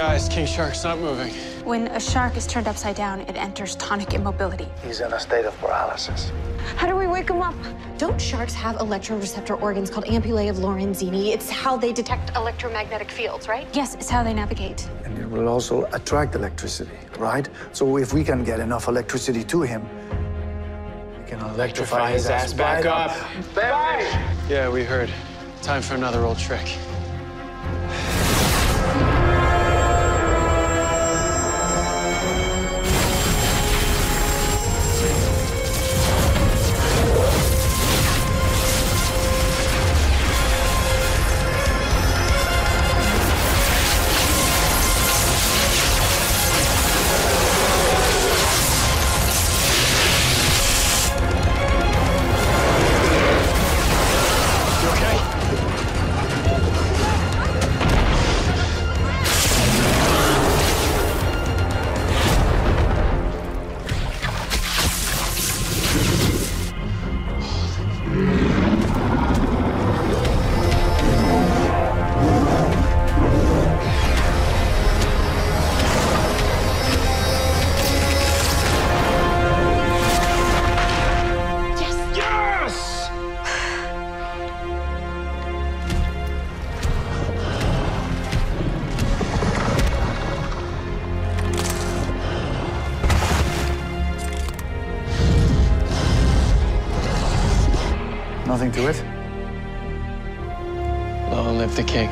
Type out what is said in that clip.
King Shark's not moving. When a shark is turned upside down, it enters tonic immobility. He's in a state of paralysis. How do we wake him up? Don't sharks have electroreceptor organs called ampullae of Lorenzini? It's how they detect electromagnetic fields, right? Yes, it's how they navigate. And it will also attract electricity, right? So if we can get enough electricity to him, we can electrify his ass back up. Yeah, we heard. Time for another old trick. Nothing to it? Long live the king.